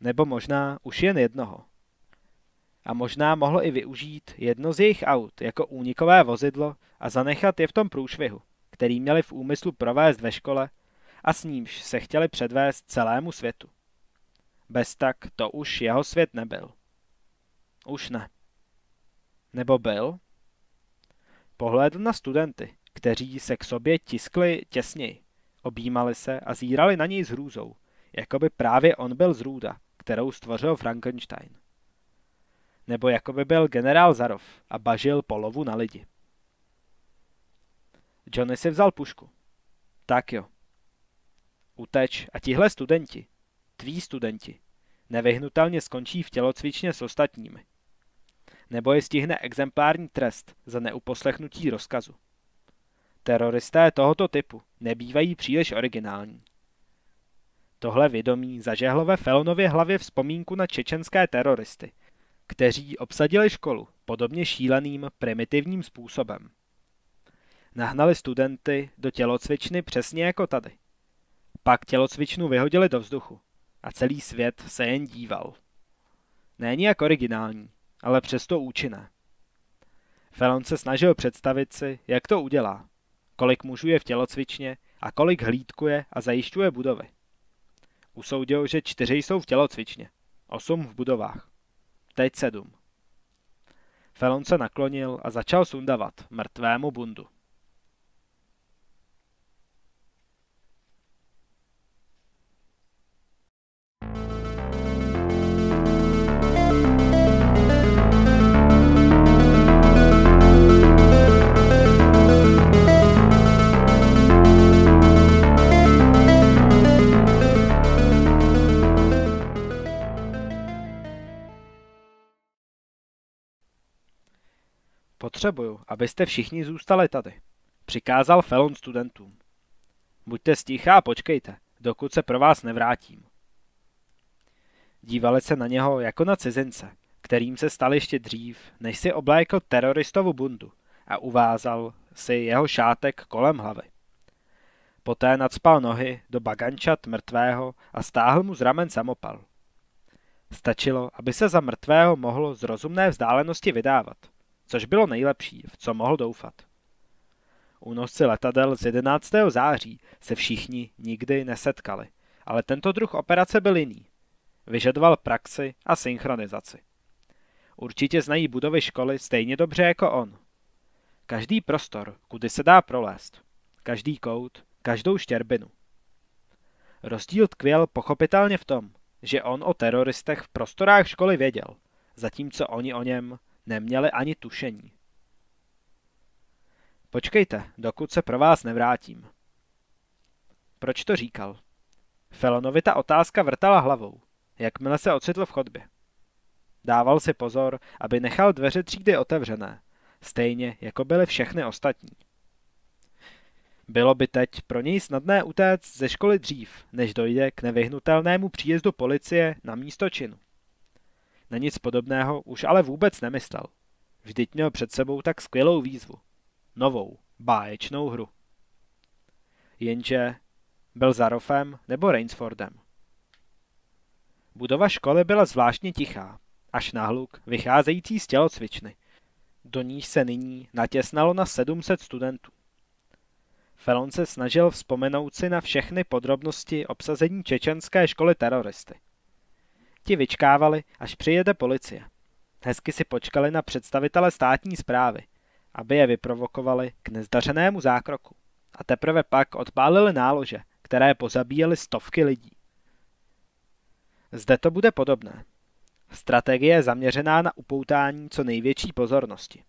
Nebo možná už jen jednoho. A možná mohl i využít jedno z jejich aut jako únikové vozidlo a zanechat je v tom průšvihu, který měli v úmyslu provést ve škole a s nímž se chtěli předvést celému světu. Bez tak to už jeho svět nebyl. Už ne. Nebo byl? Pohlédl na studenty, kteří se k sobě tiskli těsněji, objímali se a zírali na něj s hrůzou, jako by právě on byl zrůda, kterou stvořil Frankenstein. Nebo jako by byl generál Zarov a bažil polovu na lidi. Johnny si vzal pušku. Tak jo, uteč a tihle studenti. tví studenti, nevyhnutelně skončí v tělocvičně s ostatními. Nebo je stihne exemplární trest za neuposlechnutí rozkazu. Teroristé tohoto typu nebývají příliš originální. Tohle vědomí zažehlo ve Felonově hlavě vzpomínku na čečenské teroristy, kteří obsadili školu podobně šíleným primitivním způsobem. Nahnali studenty do tělocvičny přesně jako tady. Pak tělocvičnu vyhodili do vzduchu a celý svět se jen díval. Není jak originální, ale přesto účinné. Felon se snažil představit si, jak to udělá, kolik mužů je v tělocvičně a kolik hlídkuje a zajišťuje budovy. Usoudil, že čtyři jsou v tělocvičně, osm v budovách. Teď sedm. Felon se naklonil a začal sundavat mrtvému bundu. Potřebuju, abyste všichni zůstali tady, přikázal Felon studentům. Buďte stichá a počkejte, dokud se pro vás nevrátím. Dívali se na něho jako na cizince, kterým se stal ještě dřív, než si oblékl teroristovu bundu a uvázal si jeho šátek kolem hlavy. Poté nadspal nohy do bagančat mrtvého a stáhl mu z ramen samopal. Stačilo, aby se za mrtvého mohlo z rozumné vzdálenosti vydávat což bylo nejlepší, v co mohl doufat. Únosci letadel z 11. září se všichni nikdy nesetkali, ale tento druh operace byl jiný. Vyžadoval praxi a synchronizaci. Určitě znají budovy školy stejně dobře jako on. Každý prostor, kudy se dá prolézt. Každý kout, každou štěrbinu. Rozdíl tkvěl pochopitelně v tom, že on o teroristech v prostorách školy věděl, zatímco oni o něm neměli ani tušení. Počkejte, dokud se pro vás nevrátím. Proč to říkal? Felonovi ta otázka vrtala hlavou, jakmile se ocitl v chodbě. Dával si pozor, aby nechal dveře třídy otevřené, stejně jako byly všechny ostatní. Bylo by teď pro něj snadné utéct ze školy dřív, než dojde k nevyhnutelnému příjezdu policie na místo činu. Na nic podobného už ale vůbec nemyslel. Vždyť měl před sebou tak skvělou výzvu. Novou, báječnou hru. Jenže byl za Rofem nebo Rainsfordem. Budova školy byla zvláštně tichá, až na hluk vycházející z tělocvičny. Do níž se nyní natěsnalo na 700 studentů. Felon se snažil vzpomenout si na všechny podrobnosti obsazení čečenské školy teroristy. Ti vyčkávali, až přijede policie. Hezky si počkali na představitele státní zprávy, aby je vyprovokovali k nezdařenému zákroku. A teprve pak odpálili nálože, které pozabíjely stovky lidí. Zde to bude podobné. Strategie je zaměřená na upoutání co největší pozornosti.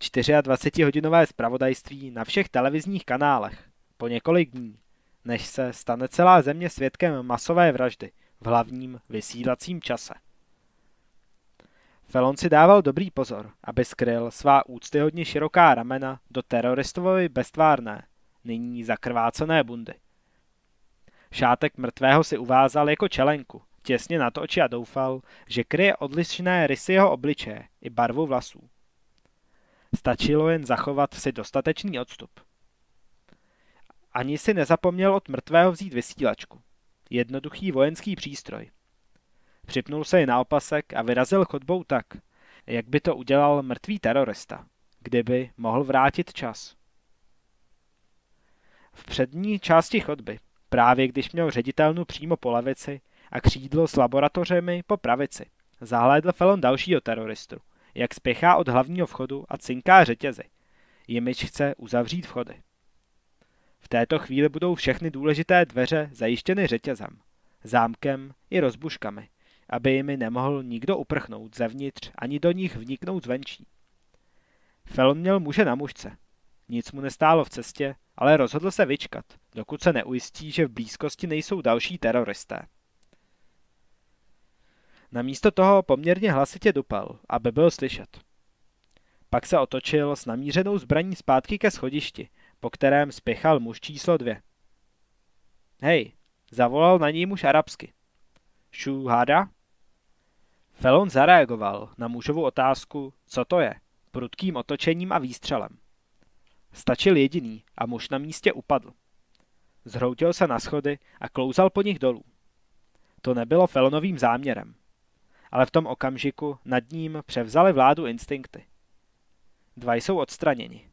24-hodinové zpravodajství na všech televizních kanálech po několik dní, než se stane celá země svědkem masové vraždy, v hlavním vysílacím čase. Felon si dával dobrý pozor, aby skryl svá úctyhodně široká ramena do teroristovovy beztvárné, nyní zakrvácené bundy. Šátek mrtvého si uvázal jako čelenku, těsně nad oči a doufal, že kryje odlišné rysy jeho obličeje i barvu vlasů. Stačilo jen zachovat si dostatečný odstup. Ani si nezapomněl od mrtvého vzít vysílačku jednoduchý vojenský přístroj. Připnul se ji na opasek a vyrazil chodbou tak, jak by to udělal mrtvý terorista, kdyby mohl vrátit čas. V přední části chodby, právě když měl ředitelnu přímo po levici a křídlo s laboratořemi po pravici, zahlédl Felon dalšího teroristu, jak spěchá od hlavního vchodu a cinká řetězy, jimiž chce uzavřít vchody. Této chvíli budou všechny důležité dveře zajištěny řetězem, zámkem i rozbuškami, aby jimi nemohl nikdo uprchnout zevnitř ani do nich vniknout zvenčí. Felon měl muže na mužce. Nic mu nestálo v cestě, ale rozhodl se vyčkat, dokud se neujistí, že v blízkosti nejsou další teroristé. Namísto toho poměrně hlasitě dupal, aby byl slyšet. Pak se otočil s namířenou zbraní zpátky ke schodišti, po kterém spěchal muž číslo dvě. Hej, zavolal na ní muž arabsky. Šu háda? Felon zareagoval na mužovu otázku, co to je, prudkým otočením a výstřelem. Stačil jediný a muž na místě upadl. Zhroutil se na schody a klouzal po nich dolů. To nebylo Felonovým záměrem. Ale v tom okamžiku nad ním převzali vládu instinkty. Dva jsou odstraněni.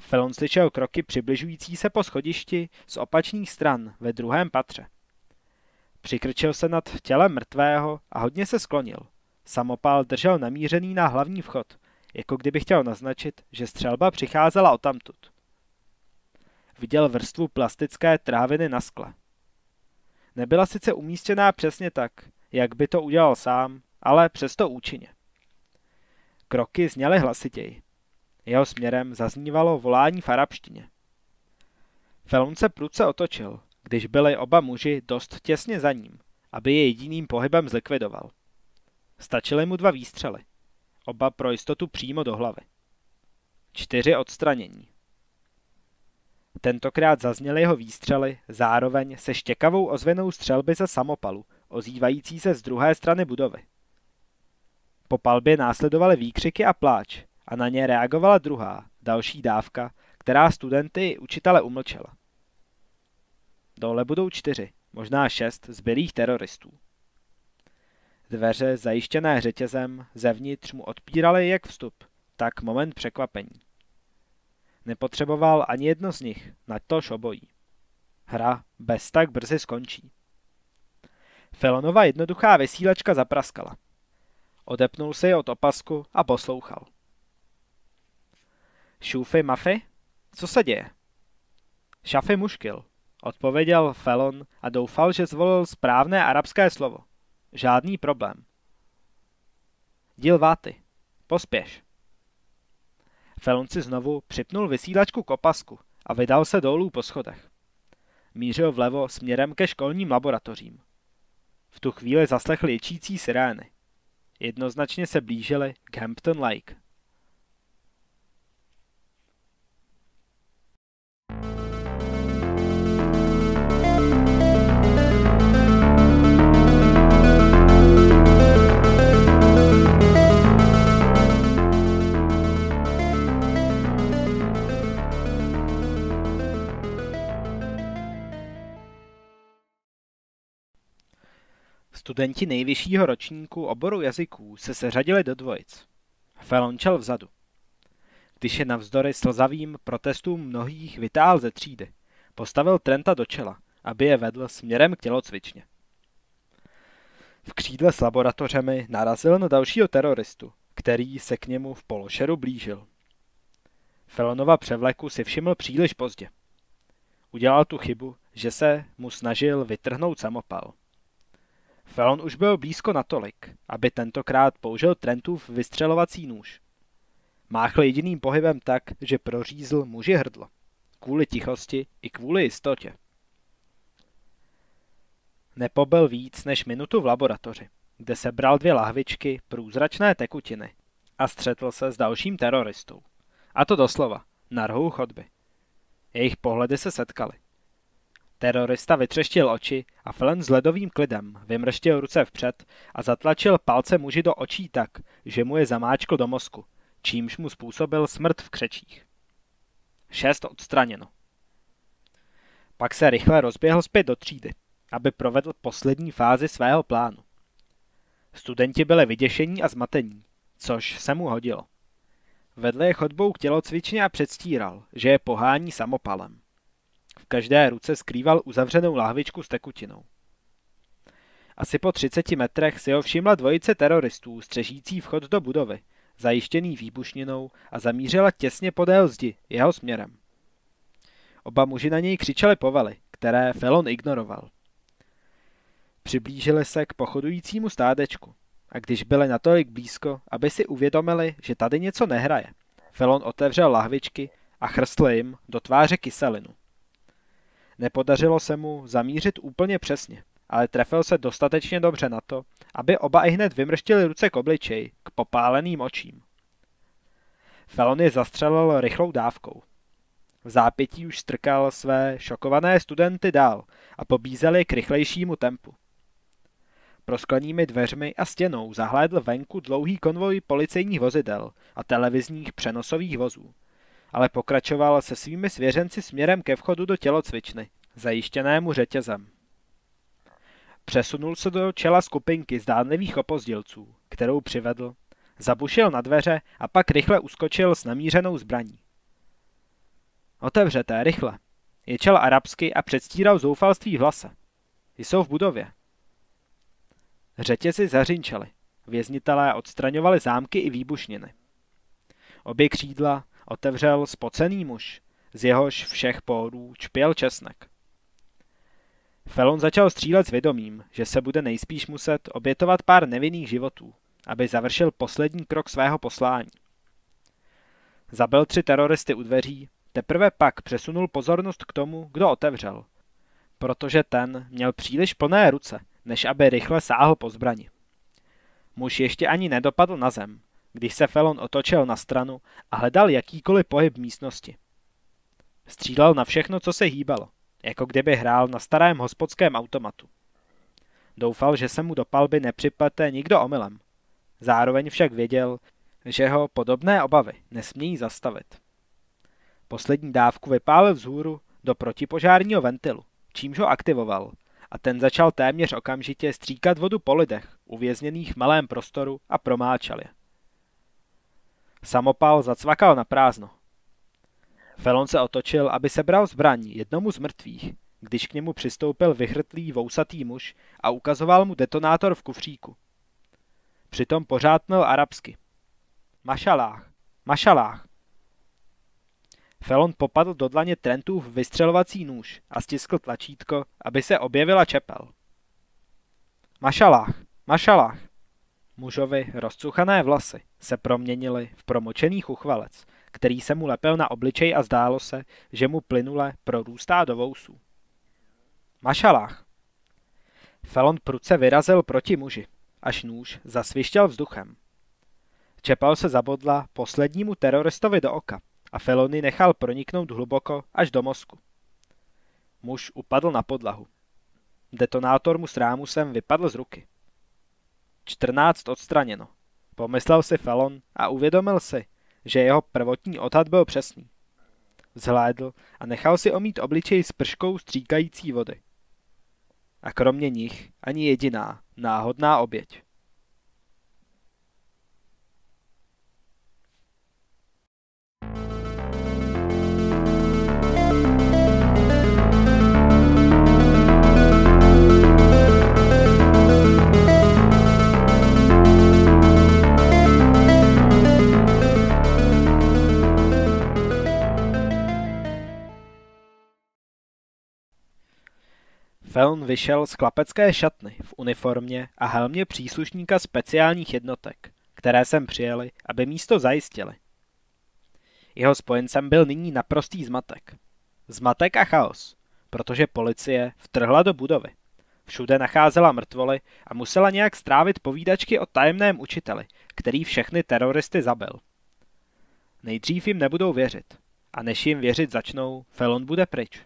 Felon slyšel kroky přibližující se po schodišti z opačných stran ve druhém patře. Přikrčil se nad tělem mrtvého a hodně se sklonil. Samopal držel namířený na hlavní vchod, jako kdyby chtěl naznačit, že střelba přicházela odtamtud. Viděl vrstvu plastické tráviny na skle. Nebyla sice umístěná přesně tak, jak by to udělal sám, ale přesto účinně. Kroky zněly hlasitěji. Jeho směrem zaznívalo volání v arabštině. Felon se prudce otočil, když byli oba muži dost těsně za ním, aby je jediným pohybem zlikvidoval. Stačily mu dva výstřely. Oba pro jistotu přímo do hlavy. Čtyři odstranění. Tentokrát zazněly jeho výstřely zároveň se štěkavou ozvenou střelby ze samopalu, ozývající se z druhé strany budovy. Po palbě následovaly výkřiky a pláč a na ně reagovala druhá, další dávka, která studenty učitele umlčela. Dole budou čtyři, možná šest zbylých teroristů. Dveře, zajištěné řetězem, zevnitř mu odpíraly jak vstup, tak moment překvapení. Nepotřeboval ani jedno z nich, na tož obojí. Hra bez tak brzy skončí. Felonova jednoduchá vysílačka zapraskala. Odepnul se od opasku a poslouchal. Šufy mafy? Co se děje? Šafy muškil, odpověděl Felon a doufal, že zvolil správné arabské slovo. Žádný problém. Díl váty. Pospěš. Felon si znovu připnul vysílačku k opasku a vydal se dolů po schodech. Mířil vlevo směrem ke školním laboratořím. V tu chvíli zaslechl ječící sirény. Jednoznačně se blížily k Hampton Lake. Studenti nejvyššího ročníku oboru jazyků se seřadili do dvojic. Felon čel vzadu. Když je navzdory slzavým protestům mnohých vytál ze třídy, postavil Trenta do čela, aby je vedl směrem k tělocvičně. V křídle s laboratořemi narazil na dalšího teroristu, který se k němu v pološeru blížil. Felonova převleku si všiml příliš pozdě. Udělal tu chybu, že se mu snažil vytrhnout samopal. Felon už byl blízko natolik, aby tentokrát použil Trentův vystřelovací nůž. Máchl jediným pohybem tak, že prořízl muži hrdlo. Kvůli tichosti i kvůli jistotě. Nepobyl víc než minutu v laboratoři, kde sebral dvě lahvičky průzračné tekutiny a střetl se s dalším teroristou. A to doslova, na rohu chodby. Jejich pohledy se setkaly. Terorista vytřeštil oči a Flen s ledovým klidem vymrštil ruce vpřed a zatlačil palce muži do očí tak, že mu je zamáčkl do mozku, čímž mu způsobil smrt v křečích. Šest odstraněno. Pak se rychle rozběhl zpět do třídy, aby provedl poslední fázi svého plánu. Studenti byli vyděšení a zmatení, což se mu hodilo. Vedle je chodbou k tělocvičně a předstíral, že je pohání samopalem. Každé ruce skrýval uzavřenou láhvičku s tekutinou. Asi po 30 metrech si ho všimla dvojice teroristů střežící vchod do budovy, zajištěný výbušninou a zamířila těsně podél zdi, jeho směrem. Oba muži na něj křičeli povely, které Felon ignoroval. Přiblížili se k pochodujícímu stádečku a když byli natolik blízko, aby si uvědomili, že tady něco nehraje, Felon otevřel lahvičky a chrstl jim do tváře kyselinu. Nepodařilo se mu zamířit úplně přesně ale trefil se dostatečně dobře na to, aby oba i hned vymrštili ruce k obličeji, k popáleným očím. Felon je zastřelil rychlou dávkou. V zápětí už strkal své šokované studenty dál a pobízel je k rychlejšímu tempu. Prosklenými dveřmi a stěnou zahlédl venku dlouhý konvoj policejních vozidel a televizních přenosových vozů, ale pokračoval se svými svěřenci směrem ke vchodu do tělocvičny, zajištěnému řetězem. Přesunul se do čela skupinky zdánlivých opozdělců, kterou přivedl, zabušil na dveře a pak rychle uskočil s namířenou zbraní. Otevřete, rychle. Ječel arabsky a předstíral zoufalství v hlase. Jsou v budově. Řetězy zařinčely. Věznitelé odstraňovali zámky i výbušniny. Obě křídla otevřel spocený muž, z jehož všech pórů čpěl česnek. Felon začal střílet s vědomím, že se bude nejspíš muset obětovat pár nevinných životů, aby završil poslední krok svého poslání. Zabil tři teroristy u dveří, teprve pak přesunul pozornost k tomu, kdo otevřel, protože ten měl příliš plné ruce, než aby rychle sáhl po zbrani. Muž ještě ani nedopadl na zem, když se Felon otočil na stranu a hledal jakýkoliv pohyb místnosti. Střílel na všechno, co se hýbalo jako kdyby hrál na starém hospodském automatu. Doufal, že se mu do palby nepřiplete nikdo omylem. Zároveň však věděl, že ho podobné obavy nesmějí zastavit. Poslední dávku vypálil vzhůru do protipožárního ventilu, čímž ho aktivoval a ten začal téměř okamžitě stříkat vodu po lidech, uvězněných v malém prostoru a promáčal je. Samopal zacvakal na prázdno Felon se otočil, aby sebral zbraň jednomu z mrtvých, když k němu přistoupil vyhrtlý vousatý muž a ukazoval mu detonátor v kufříku. Přitom pořádnil arabsky. Mašalách, mašalách. Felon popadl do dlaně Trentův vystřelovací nůž a stiskl tlačítko, aby se objevila čepel. Mašalách, mašalách. Mužovi rozcuchané vlasy se proměnily v promočený uchvalec který se mu lepil na obličej a zdálo se, že mu plynule prorůstá do vousů. Mašalách. Felon pruce vyrazil proti muži, až nůž zasvištěl vzduchem. Čepal se zabodla poslednímu teroristovi do oka a Felony nechal proniknout hluboko až do mozku. Muž upadl na podlahu. Detonátor mu s rámusem vypadl z ruky. 14 odstraněno. Pomyslel si Felon a uvědomil si, že jeho prvotní odhad byl přesný. Vzhlédl a nechal si omít obličej s prškou stříkající vody. A kromě nich ani jediná náhodná oběť. Felon vyšel z klapecké šatny v uniformě a helmě příslušníka speciálních jednotek, které sem přijeli, aby místo zajistili. Jeho spojencem byl nyní naprostý zmatek. Zmatek a chaos, protože policie vtrhla do budovy. Všude nacházela mrtvoly a musela nějak strávit povídačky o tajemném učiteli, který všechny teroristy zabil. Nejdřív jim nebudou věřit. A než jim věřit začnou, Felon bude pryč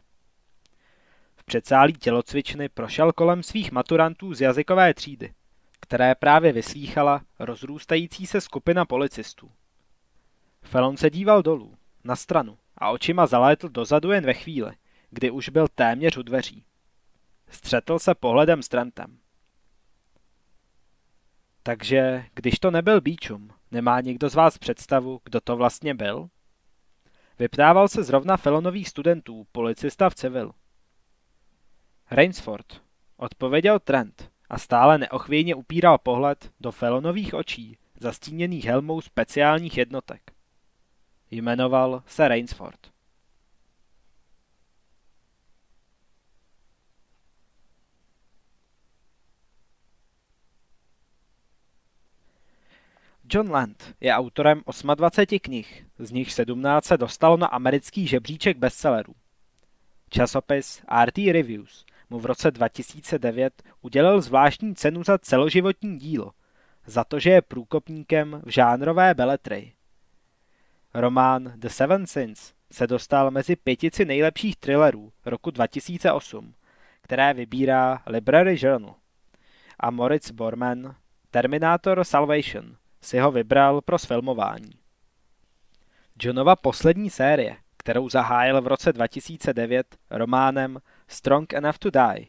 předsálí tělocvičny prošel kolem svých maturantů z jazykové třídy, které právě vyslýchala rozrůstající se skupina policistů. Felon se díval dolů, na stranu a očima zalétl dozadu jen ve chvíli, kdy už byl téměř u dveří. Střetl se pohledem s Trentem. Takže, když to nebyl Beechum, nemá někdo z vás představu, kdo to vlastně byl? Vyptával se zrovna Felonových studentů, policista v civilu. Rainsford, odpověděl Trent a stále neochvějně upíral pohled do Felonových očí, zastíněných helmou speciálních jednotek. Jmenoval se Rainsford. John Land je autorem 28 knih, z nich 17 se dostalo na americký žebříček bestsellerů. Časopis RT Reviews mu v roce 2009 udělil zvláštní cenu za celoživotní dílo, za to, že je průkopníkem v žánrové beletry. Román The Seven Sins se dostal mezi pětici nejlepších thrillerů roku 2008, které vybírá Library Journal. A Moritz Bormann, Terminator Salvation, si ho vybral pro sfilmování. Johnova poslední série, kterou zahájil v roce 2009 románem Strong Enough to Die,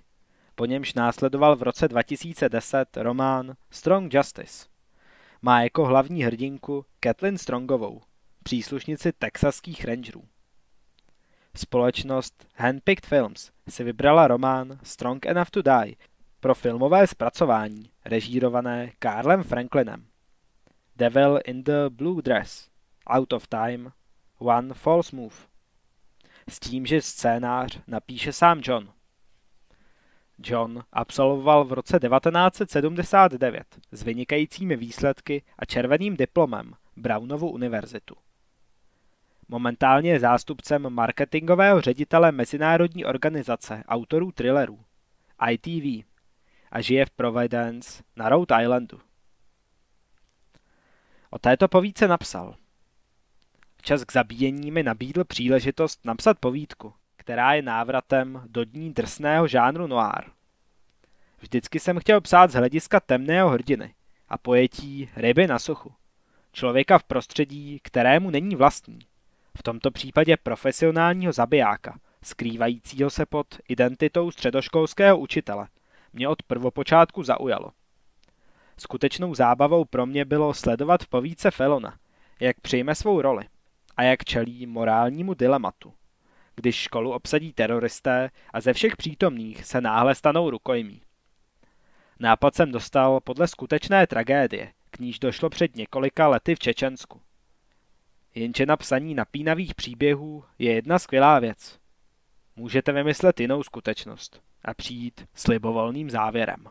po němž následoval v roce 2010 román Strong Justice. Má jako hlavní hrdinku Kathleen Strongovou, příslušnici texaských rangerů. Společnost Handpicked Films si vybrala román Strong Enough to Die pro filmové zpracování, režírované Karlem Franklinem. Devil in the Blue Dress, Out of Time, One False Move. S tím, že scénář napíše sám John. John absolvoval v roce 1979 s vynikajícími výsledky a červeným diplomem Brownovu univerzitu. Momentálně je zástupcem marketingového ředitele Mezinárodní organizace autorů thrillerů ITV a žije v Providence na Rhode Islandu. O této povídce napsal. Čas k zabíjení mi nabídl příležitost napsat povídku, která je návratem do dní drsného žánru noir. Vždycky jsem chtěl psát z hlediska temného hrdiny a pojetí ryby na suchu. Člověka v prostředí, kterému není vlastní. V tomto případě profesionálního zabijáka, skrývajícího se pod identitou středoškolského učitele, mě od prvopočátku zaujalo. Skutečnou zábavou pro mě bylo sledovat v povídce Felona, jak přijme svou roli a jak čelí morálnímu dilematu. Když školu obsadí teroristé a ze všech přítomných se náhle stanou rukojmí. Nápad jsem dostal podle skutečné tragédie, k níž došlo před několika lety v Čečensku. Jenže na psaní napínavých příběhů je jedna skvělá věc. Můžete vymyslet jinou skutečnost a přijít s libovolným závěrem.